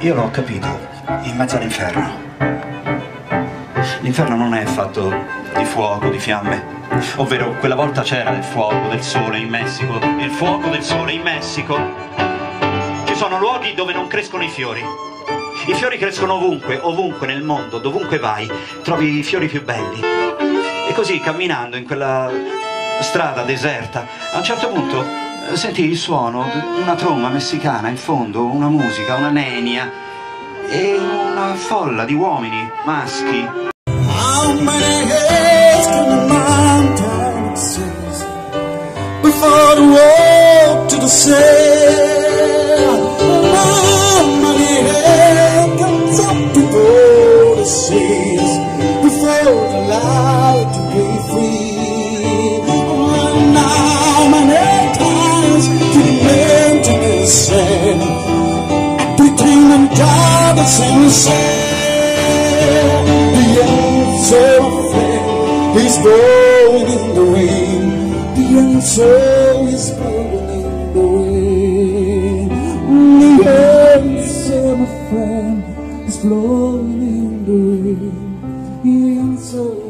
io l'ho capito, in mezzo all'inferno. L'inferno non è fatto di fuoco, di fiamme, ovvero quella volta c'era del fuoco, del sole in Messico, il fuoco del sole in Messico. Ci sono luoghi dove non crescono i fiori. I fiori crescono ovunque, ovunque nel mondo, dovunque vai, trovi i fiori più belli. E così camminando in quella strada deserta, a un certo punto sentì il suono una tromba messicana in fondo, una musica, una nenia e una folla di uomini maschi. Can the before goddess the answer, friend, is blowing in the wind. The answer is blowing in the wind. The answer, my friend, is blowing in the wind. The answer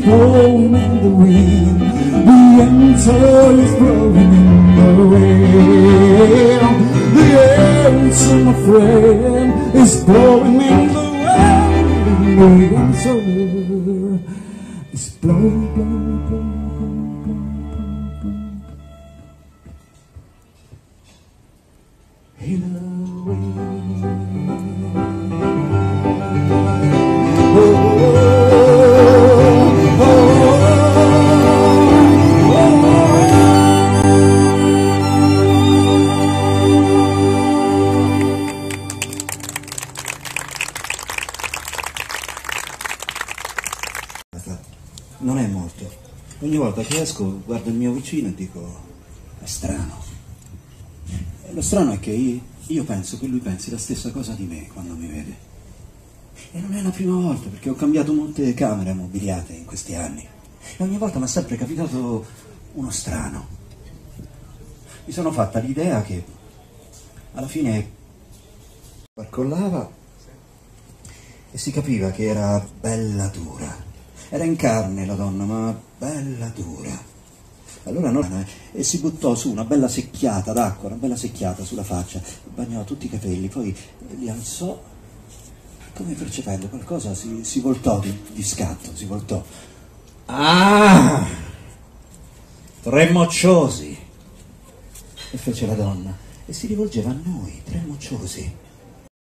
blowing in the wind. The answer is blowing in the wind. The answer, my friend, is blowing in the wind. The answer is blowing, blowing, blowing, blowing, blowing, blowing. In the Non è morto. Ogni volta che esco guardo il mio vicino e dico, è strano. E lo strano è che io penso che lui pensi la stessa cosa di me quando mi vede. E non è la prima volta perché ho cambiato molte camere mobiliate in questi anni. E ogni volta mi è sempre capitato uno strano. Mi sono fatta l'idea che alla fine barcollava e si capiva che era bella dura. Era in carne la donna, ma bella dura. Allora non... E si buttò su una bella secchiata d'acqua, una bella secchiata sulla faccia, bagnò tutti i capelli, poi li alzò, come percependo qualcosa, si, si voltò di, di scatto, si voltò. Ah! Tre mocciosi! E fece la donna, e si rivolgeva a noi, tre mocciosi.